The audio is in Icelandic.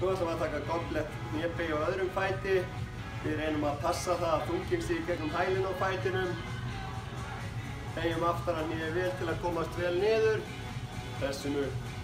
Nú ætlum við að taka komplett nébegi á öðrum fæti. Við reynum að passa það að þunginn sé í gegnum hælinn á fætinum. Beigjum aftara nýja vel til að komast vel niður. Pressum upp.